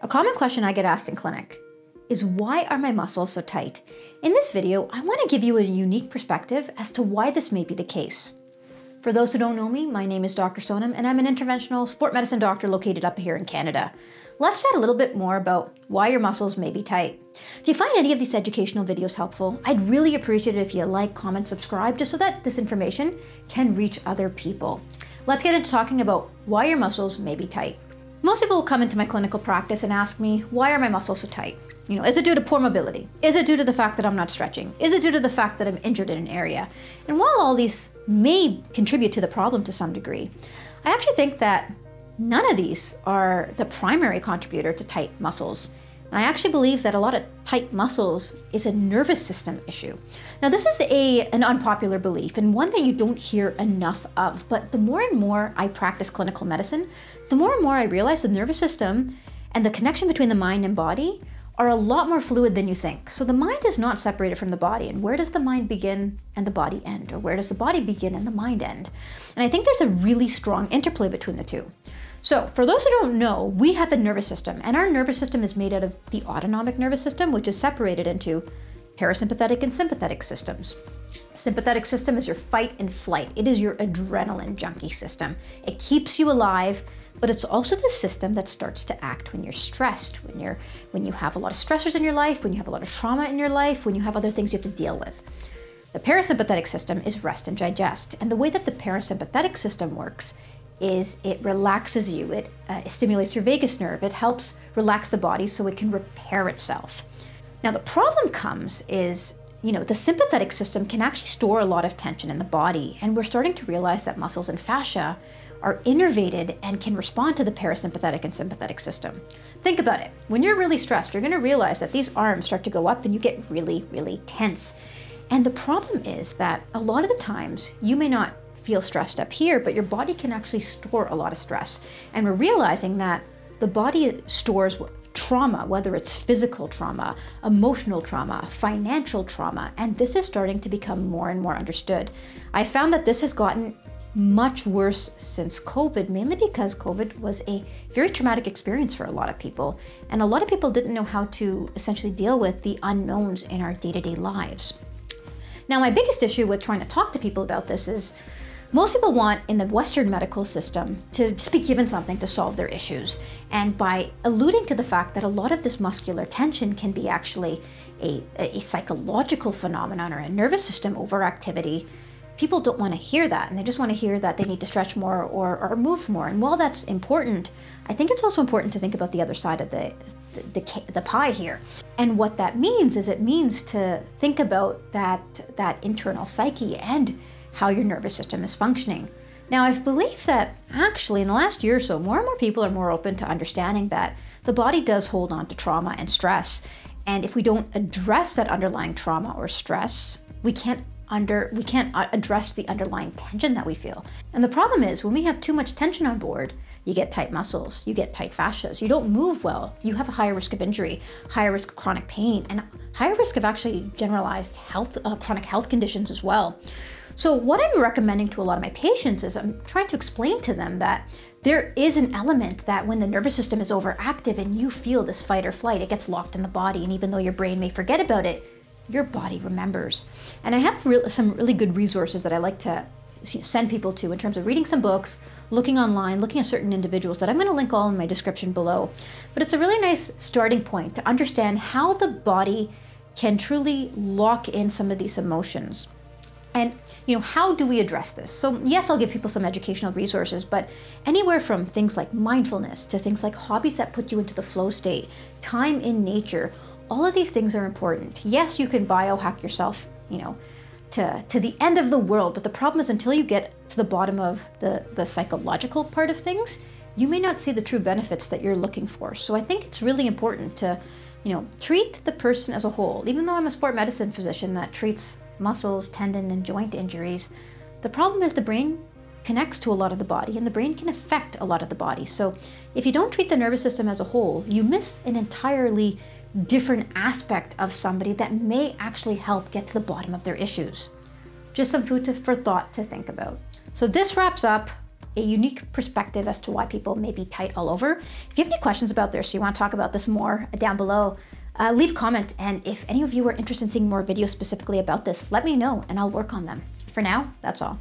A common question I get asked in clinic is why are my muscles so tight? In this video, I want to give you a unique perspective as to why this may be the case. For those who don't know me, my name is Dr. Sonam and I'm an interventional sport medicine doctor located up here in Canada. Let's chat a little bit more about why your muscles may be tight. If you find any of these educational videos helpful, I'd really appreciate it if you like, comment, subscribe, just so that this information can reach other people. Let's get into talking about why your muscles may be tight. Most people will come into my clinical practice and ask me, why are my muscles so tight? You know, is it due to poor mobility? Is it due to the fact that I'm not stretching? Is it due to the fact that I'm injured in an area? And while all these may contribute to the problem to some degree, I actually think that none of these are the primary contributor to tight muscles. And I actually believe that a lot of tight muscles is a nervous system issue. Now, this is a, an unpopular belief and one that you don't hear enough of. But the more and more I practice clinical medicine, the more and more I realize the nervous system and the connection between the mind and body are a lot more fluid than you think. So the mind is not separated from the body. And where does the mind begin and the body end? Or where does the body begin and the mind end? And I think there's a really strong interplay between the two. So, for those who don't know, we have a nervous system, and our nervous system is made out of the autonomic nervous system, which is separated into parasympathetic and sympathetic systems. Sympathetic system is your fight and flight. It is your adrenaline junkie system. It keeps you alive, but it's also the system that starts to act when you're stressed, when you're when you have a lot of stressors in your life, when you have a lot of trauma in your life, when you have other things you have to deal with. The parasympathetic system is rest and digest. And the way that the parasympathetic system works is it relaxes you, it, uh, stimulates your vagus nerve, it helps relax the body so it can repair itself. Now the problem comes is, you know, the sympathetic system can actually store a lot of tension in the body, and we're starting to realize that muscles and fascia are innervated and can respond to the parasympathetic and sympathetic system. Think about it. When you're really stressed, you're going to realize that these arms start to go up and you get really, really tense. And the problem is that a lot of the times you may not feel stressed up here, but your body can actually store a lot of stress. And we're realizing that the body stores trauma, whether it's physical trauma, emotional trauma, financial trauma, and this is starting to become more and more understood. I found that this has gotten much worse since COVID, mainly because COVID was a very traumatic experience for a lot of people. And a lot of people didn't know how to essentially deal with the unknowns in our day to day lives. Now, my biggest issue with trying to talk to people about this is most people want in the Western medical system to just be given something to solve their issues. And by alluding to the fact that a lot of this muscular tension can be actually a, a psychological phenomenon or a nervous system overactivity, people don't want to hear that. And they just want to hear that they need to stretch more or, or move more. And while that's important, I think it's also important to think about the other side of the, the, the, the pie here. And what that means is it means to think about that, that internal psyche and how your nervous system is functioning. Now, I've believed that actually in the last year or so, more and more people are more open to understanding that the body does hold on to trauma and stress. And if we don't address that underlying trauma or stress, we can't under we can't uh, address the underlying tension that we feel. And the problem is when we have too much tension on board, you get tight muscles, you get tight fascias, you don't move well, you have a higher risk of injury, higher risk of chronic pain, and higher risk of actually generalized health uh, chronic health conditions as well. So what I'm recommending to a lot of my patients is I'm trying to explain to them that there is an element that when the nervous system is overactive and you feel this fight or flight, it gets locked in the body. And even though your brain may forget about it, your body remembers. And I have re some really good resources that I like to send people to in terms of reading some books, looking online, looking at certain individuals that I'm going to link all in my description below. But it's a really nice starting point to understand how the body can truly lock in some of these emotions. And you know, how do we address this? So yes, I'll give people some educational resources, but anywhere from things like mindfulness to things like hobbies that put you into the flow state, time in nature, all of these things are important. Yes, you can biohack yourself, you know, to, to the end of the world, but the problem is until you get to the bottom of the, the psychological part of things, you may not see the true benefits that you're looking for. So I think it's really important to, you know, treat the person as a whole. Even though I'm a sport medicine physician that treats muscles, tendon, and joint injuries. The problem is the brain connects to a lot of the body and the brain can affect a lot of the body. So if you don't treat the nervous system as a whole, you miss an entirely different aspect of somebody that may actually help get to the bottom of their issues. Just some food to, for thought to think about. So this wraps up a unique perspective as to why people may be tight all over. If you have any questions about this, you want to talk about this more down below, uh, leave a comment. And if any of you are interested in seeing more videos specifically about this, let me know and I'll work on them. For now, that's all.